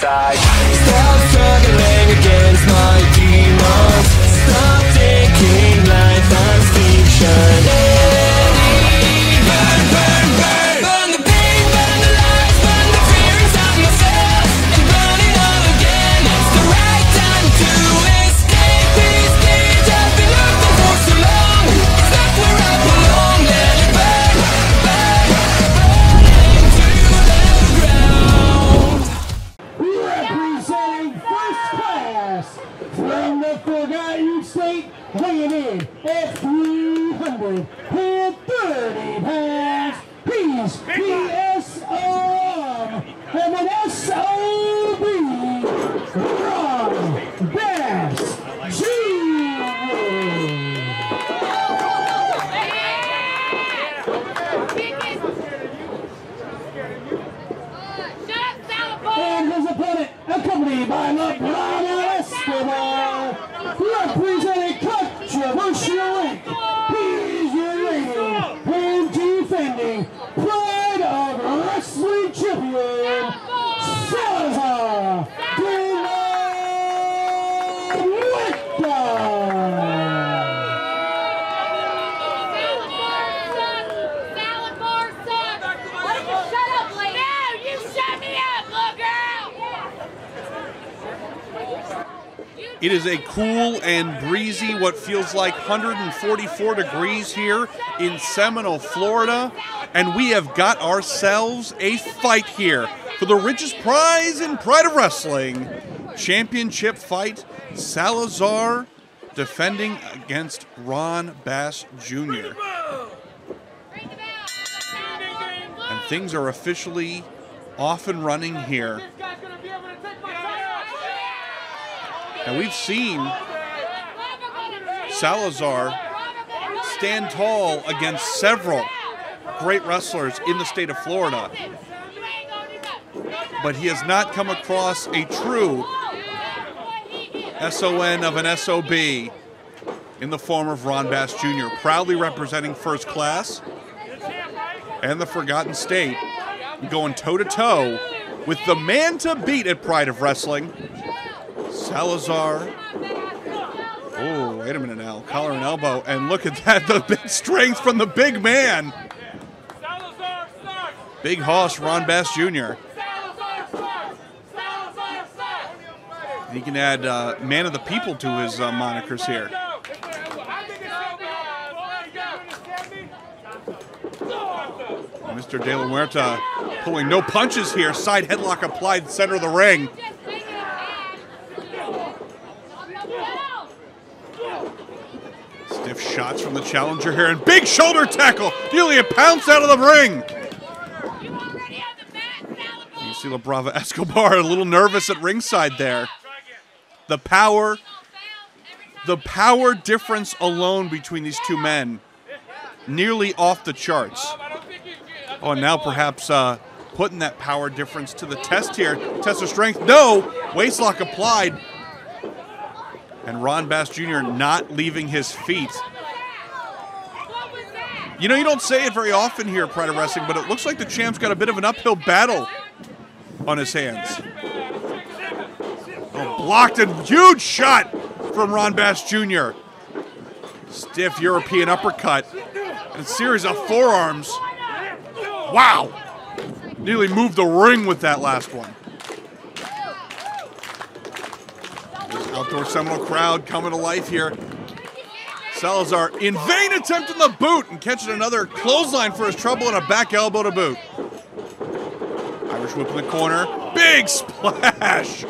side. Stop struggling against my demons. Stop thinking It is a cool and breezy, what feels like 144 degrees here in Seminole, Florida. And we have got ourselves a fight here for the richest prize in Pride of Wrestling championship fight. Salazar defending against Ron Bass Jr. And things are officially off and running here. And we've seen Salazar stand tall against several great wrestlers in the state of Florida, but he has not come across a true SON of an SOB in the form of Ron Bass Jr., proudly representing first class and the Forgotten State, going toe to toe with the man to beat at Pride of Wrestling, Salazar. Oh, wait a minute now. Collar and elbow. And look at that. The big strength from the big man. Big Hoss, Ron Bass Jr. He can add uh, man of the people to his uh, monikers here. Mr. De La Muerta pulling no punches here. Side headlock applied, center of the ring. Stiff shots from the challenger here, and big shoulder tackle. Nearly a pounce out of the ring. You see La Brava Escobar a little nervous at ringside there. The power, the power difference alone between these two men, nearly off the charts. Oh, and now perhaps uh, putting that power difference to the test here. Test of strength. No! Waistlock applied. And Ron Bass Jr. not leaving his feet. You know, you don't say it very often here at Pride of Wrestling, but it looks like the champ's got a bit of an uphill battle on his hands. Oh, blocked and huge shot from Ron Bass Jr. Stiff European uppercut and series of forearms. Wow. Nearly moved the ring with that last one. Outdoor Seminole crowd coming to life here. Salazar in vain attempting the boot and catching another clothesline for his trouble and a back elbow to boot. Irish whip in the corner. Big splash.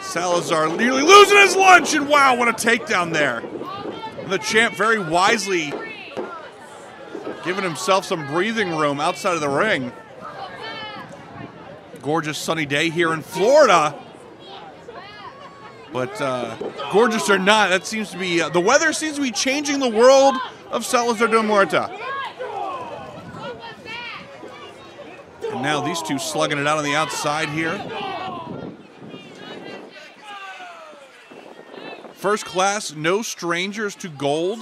Salazar nearly losing his lunch, and wow, what a takedown there. And the champ very wisely giving himself some breathing room outside of the ring. Gorgeous sunny day here in Florida. But uh, gorgeous or not, that seems to be, uh, the weather seems to be changing the world of Salazar de Muerta. And now these two slugging it out on the outside here. First class, no strangers to gold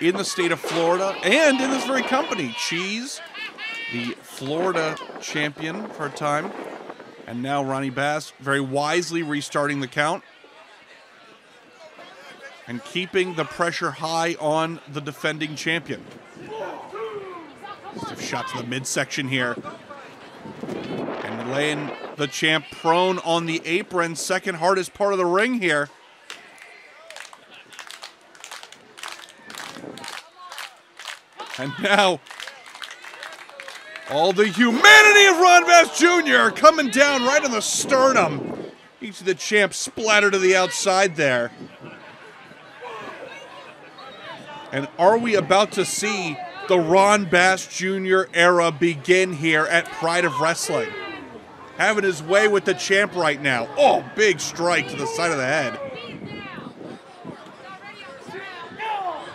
in the state of Florida and in this very company. Cheese, the Florida champion for a time, And now Ronnie Bass very wisely restarting the count and keeping the pressure high on the defending champion. Shot to the midsection here. And laying the champ prone on the apron, second hardest part of the ring here. And now, all the humanity of Ron Bass Jr. coming down right on the sternum. You see the champ splatter to the outside there. And are we about to see the Ron Bass Jr. era begin here at Pride of Wrestling? Having his way with the champ right now. Oh, big strike to the side of the head.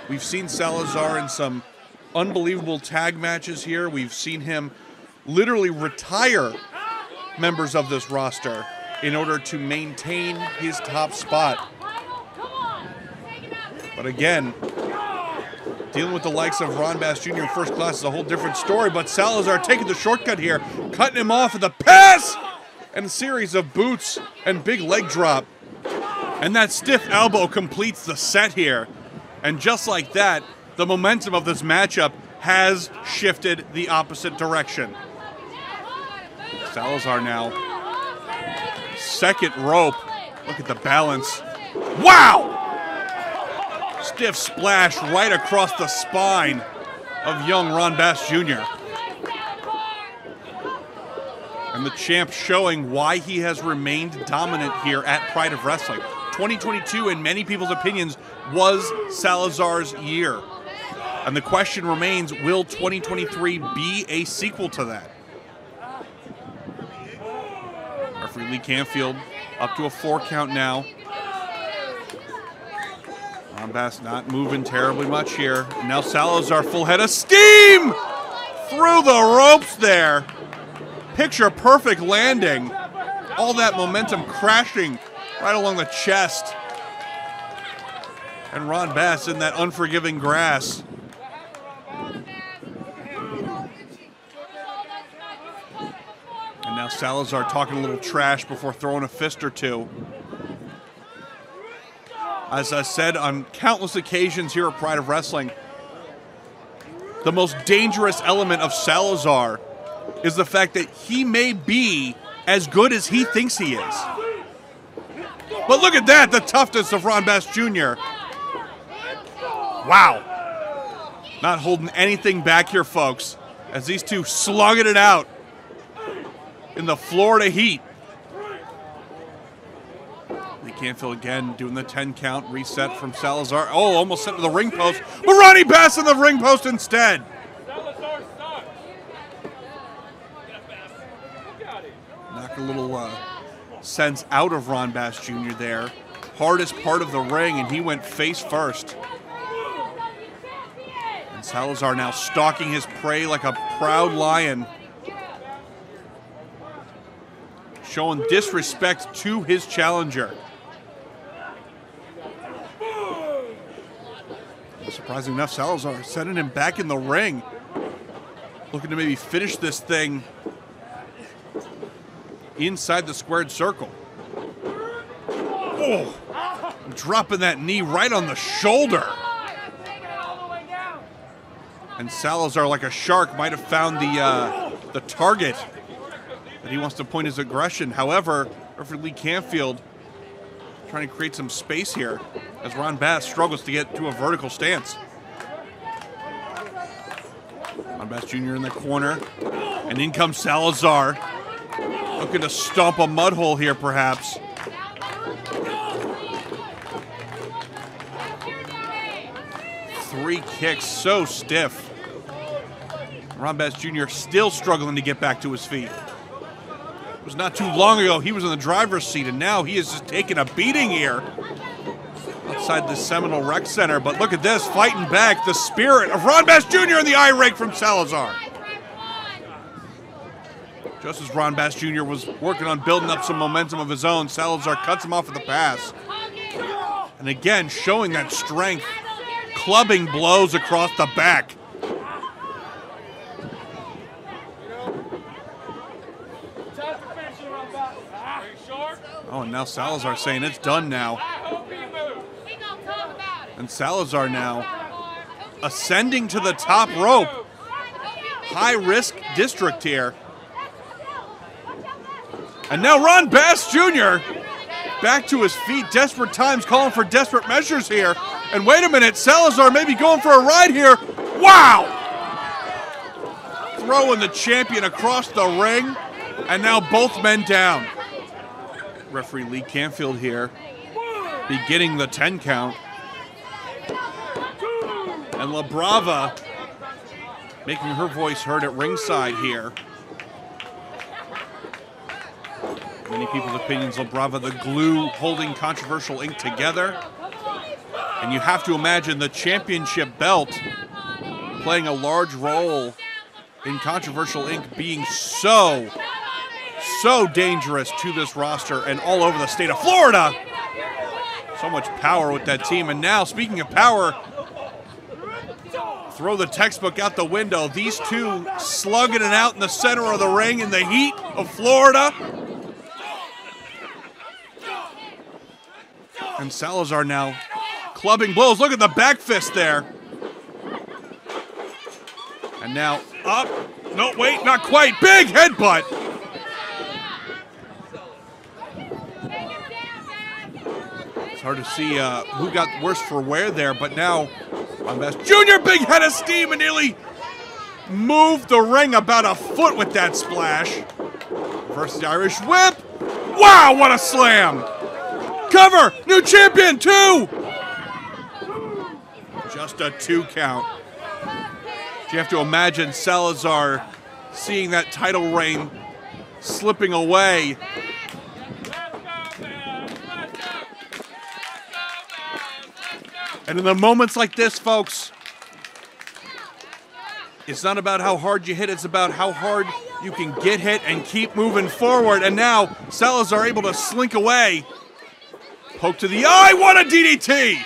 We've seen Salazar in some unbelievable tag matches here. We've seen him literally retire members of this roster in order to maintain his top spot. But again, dealing with the likes of Ron Bass Jr. in first class is a whole different story. But Salazar taking the shortcut here, cutting him off at the pass, and a series of boots and big leg drop. And that stiff elbow completes the set here. And just like that, the momentum of this matchup has shifted the opposite direction. Salazar now. Second rope. Look at the balance. Wow! Stiff splash right across the spine of young Ron Bass Jr. And the champ showing why he has remained dominant here at Pride of Wrestling. 2022, in many people's opinions, was Salazar's year. And the question remains will 2023 be a sequel to that? Referee Lee Canfield up to a four count now. Ron Bass not moving terribly much here. Now Salazar full head of steam through the ropes there. Picture perfect landing. All that momentum crashing right along the chest. And Ron Bass in that unforgiving grass. And now Salazar talking a little trash before throwing a fist or two. As I said on countless occasions here at Pride of Wrestling, the most dangerous element of Salazar is the fact that he may be as good as he thinks he is. But look at that, the toughness of Ron Bass Jr. Wow. Not holding anything back here, folks, as these two slugging it out in the Florida heat. Canfield again doing the 10 count reset from Salazar. Oh, almost sent to the ring post, but Ronnie Bass in the ring post instead. Knock a little uh, sense out of Ron Bass Jr. there. Hardest part of the ring, and he went face first. And Salazar now stalking his prey like a proud lion. Showing disrespect to his challenger. Surprising enough, Salazar sending him back in the ring. Looking to maybe finish this thing inside the squared circle. Oh, dropping that knee right on the shoulder. And Salazar, like a shark, might have found the uh, the target that he wants to point his aggression. However, referee Lee Canfield trying to create some space here as Ron Bass struggles to get to a vertical stance. Ron Bass Jr. in the corner, and in comes Salazar, looking to stomp a mud hole here, perhaps. Three kicks, so stiff. Ron Bass Jr. still struggling to get back to his feet. It was not too long ago he was in the driver's seat, and now he is just taking a beating here outside the Seminole Rec Center. But look at this, fighting back the spirit of Ron Bass Jr. in the eye rake from Salazar. Just as Ron Bass Jr. was working on building up some momentum of his own, Salazar cuts him off at the pass. And again, showing that strength, clubbing blows across the back. Oh, and now Salazar saying it's done now. And Salazar now ascending to the top rope. High risk district here. And now Ron Bass Jr. back to his feet. Desperate times calling for desperate measures here. And wait a minute, Salazar may be going for a ride here. Wow! Throwing the champion across the ring. And now both men down. Referee Lee Canfield here beginning the 10 count. And La Brava making her voice heard at ringside here. Many people's opinions, La Brava, the glue holding Controversial Inc together. And you have to imagine the championship belt playing a large role in Controversial Inc being so, so dangerous to this roster and all over the state of Florida. So much power with that team. And now, speaking of power, throw the textbook out the window. These two slugging it out in the center of the ring in the heat of Florida. And Salazar now clubbing blows. Look at the back fist there. And now up. No, wait, not quite. Big headbutt. It's hard to see uh, who got worse for wear there, but now Junior, big head of steam and nearly moved the ring about a foot with that splash. Versus the Irish whip. Wow, what a slam! Cover, new champion, two. Just a two count. You have to imagine Salazar seeing that title reign slipping away. And in the moments like this, folks, it's not about how hard you hit, it's about how hard you can get hit and keep moving forward. And now Salazar able to slink away. Poke to the eye, what a DDT!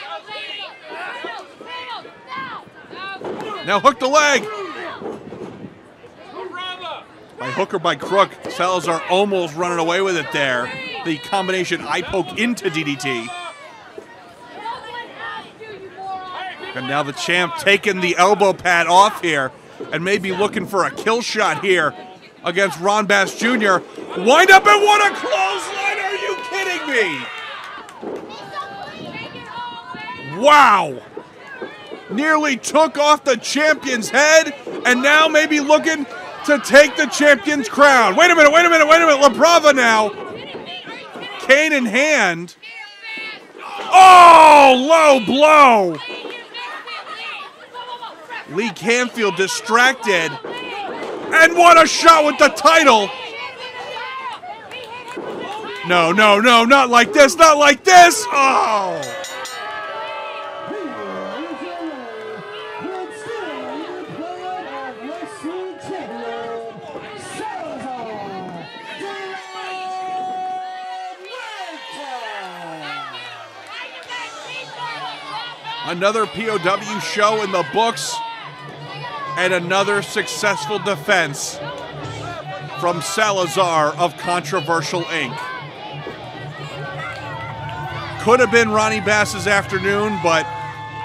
Now hook the leg. By hook or by crook, Salazar almost running away with it there. The combination eye poke into DDT. And now the champ taking the elbow pad off here and maybe looking for a kill shot here against Ron Bass Jr. Wind up and what a clothesline! Are you kidding me? Wow! Nearly took off the champion's head and now maybe looking to take the champion's crown. Wait a minute, wait a minute, wait a minute. La Brava now. Cane in hand. Oh, low blow. Lee Canfield distracted. And what a shot with the title. No, no, no, not like this, not like this. Oh. Another POW show in the books and another successful defense from Salazar of Controversial Inc. Could have been Ronnie Bass's afternoon, but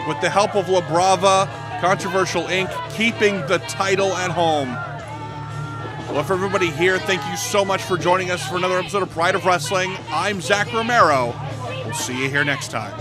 with the help of La Brava, Controversial Inc. keeping the title at home. Well, for everybody here, thank you so much for joining us for another episode of Pride of Wrestling. I'm Zach Romero. We'll see you here next time.